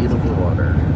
beautiful water.